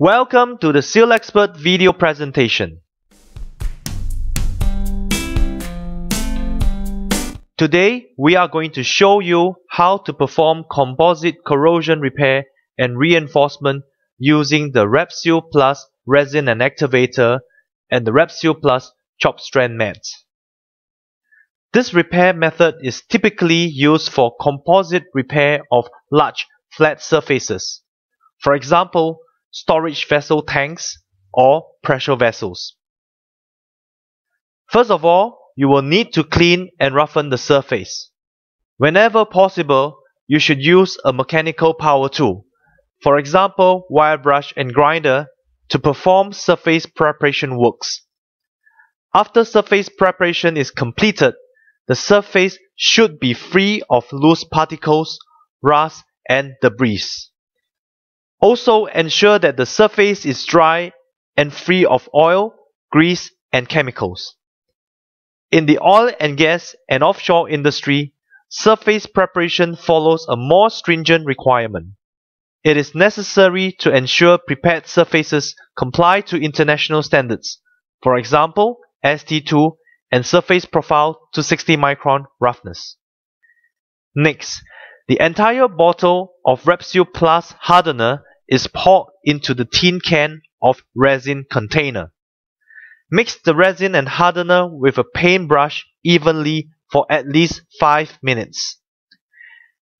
Welcome to the SealXpert video presentation. Today, we are going to show you how to perform composite corrosion repair and reinforcement using the Wrap Seal Plus resin and activator and the Wrap Seal Plus chop strand mat. This repair method is typically used for composite repair of large flat surfaces. For example, storage vessel tanks, or pressure vessels. First of all, you will need to clean and roughen the surface. Whenever possible, you should use a mechanical power tool, for example wire brush and grinder, to perform surface preparation works. After surface preparation is completed, the surface should be free of loose particles, rust, and debris. Also ensure that the surface is dry and free of oil, grease, and chemicals. In the oil and gas and offshore industry, surface preparation follows a more stringent requirement. It is necessary to ensure prepared surfaces comply to international standards, for example, ST2 and surface profile to 60 micron roughness. Next, the entire bottle of Wrap Seal Plus hardener is poured into the tin can of resin container. Mix the resin and hardener with a paintbrush evenly for at least 5 minutes.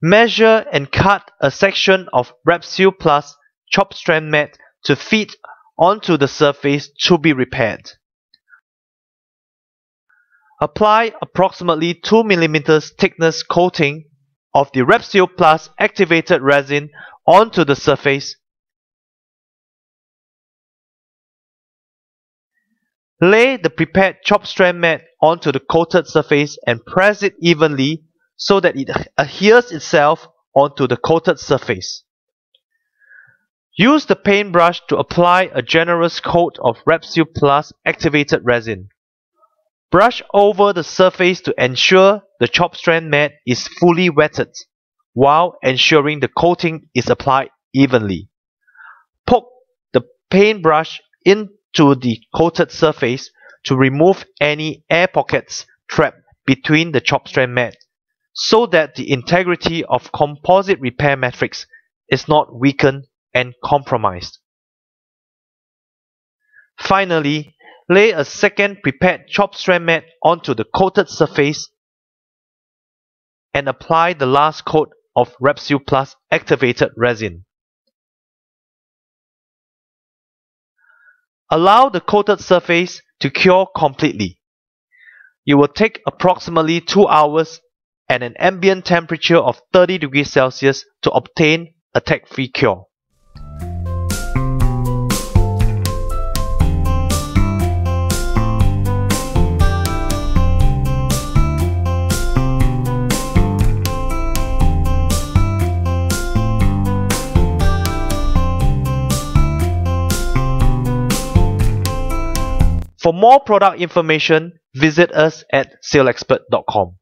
Measure and cut a section of Wrap Seal Plus chop strand mat to fit onto the surface to be repaired. Apply approximately 2 mm thickness coating of the Wrap Seal Plus activated resin onto the surface. Lay the prepared chop strand mat onto the coated surface and press it evenly so that it adheres itself onto the coated surface. Use the paintbrush to apply a generous coat of Wrap Seal Plus activated resin. Brush over the surface to ensure the chop strand mat is fully wetted, while ensuring the coating is applied evenly. Poke the paintbrush into the coated surface to remove any air pockets trapped between the chop strand mat, so that the integrity of composite repair matrix is not weakened and compromised. Finally, Lay a second prepared chop strand mat onto the coated surface and apply the last coat of Wrap Seal Plus activated resin. Allow the coated surface to cure completely. It will take approximately 2 hours at an ambient temperature of 30 degrees Celsius to obtain a tack-free cure. For more product information, visit us at sealxpert.com.